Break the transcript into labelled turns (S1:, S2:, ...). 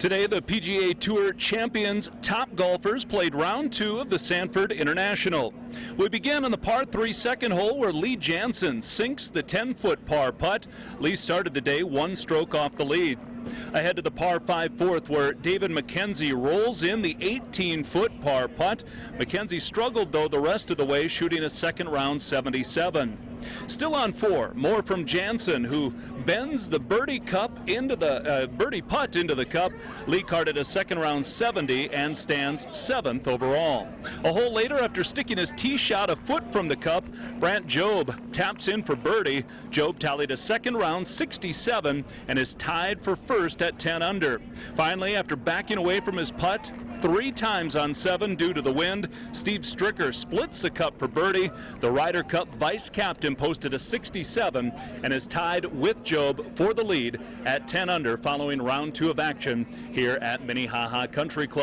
S1: Today, the PGA Tour champions top golfers played round two of the Sanford International. We begin on the par three second hole where Lee Janzen sinks the 10 foot par putt. Lee started the day one stroke off the lead. Ahead to the par 5 fourth where David McKenzie rolls in the 18 foot par putt. McKenzie struggled though the rest of the way shooting a second round 77. Still on four, more from Janzen, who bends the birdie cup into the uh, birdie putt into the cup. Lee carded a second round 70 and stands seventh overall. A hole later after sticking his tee shot a foot from the cup, Brandt Jobe taps in for birdie. Jobe tallied a second round 67 and is tied for first at 10 under. Finally, after backing away from his putt three times on seven due to the wind, Steve Stricker splits the cup for birdie. The Ryder Cup vice captain posted a 67 and is tied with Jobe for the lead at 10 under following round two of action here at Minnehaha Country Club.